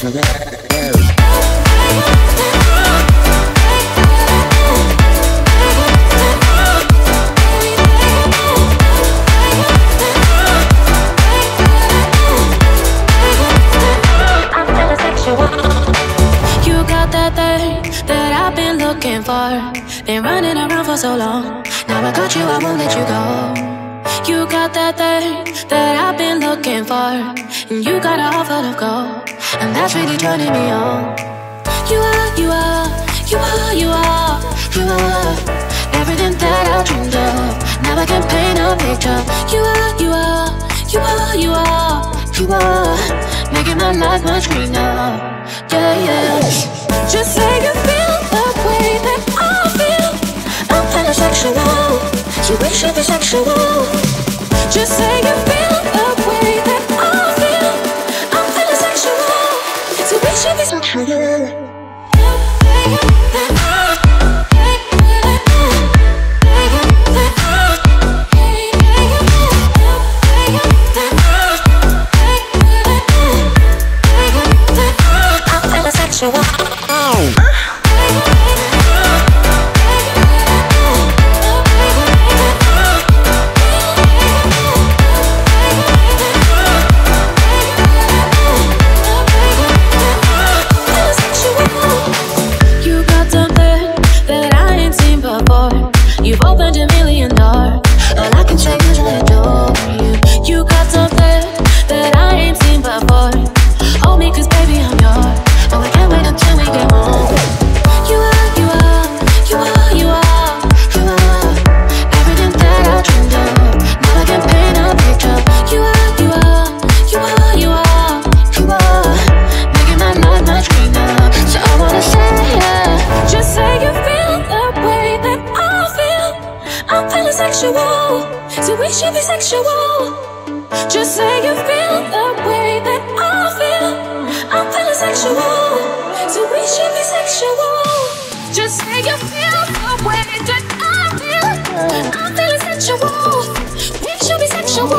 You got that thing that I've been looking for. Been running around for so long. Now I got you, I won't let you go. You got that thing that I've been looking for. And you got a heart of gold. And that's really turning me on. You are, you are, you are, you are, you are. Everything that I dreamed of. Now I can paint a picture. You are, you are, you are, you are, you are. Making my life much greener. Yeah, yeah. Just say you feel the way that I feel. I'm kinda sexual, so we should be sexual. Just say you feel so we should be sexual. So we should be sexual. Just say you feel the way that I feel. I'm feeling sexual. So we should be sexual. Just say you feel the way that I feel. I'm feeling sexual. We should be sexual.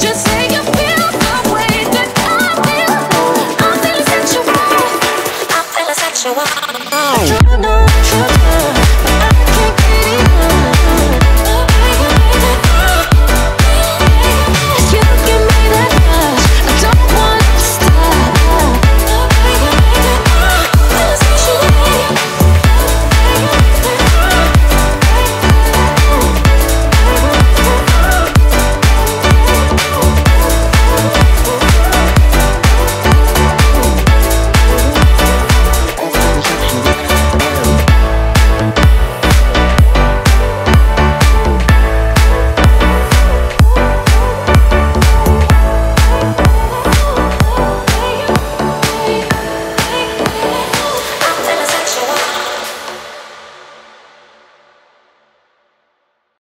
Just say you feel the way that I feel. I'm feeling sexual. I'm feeling sexual.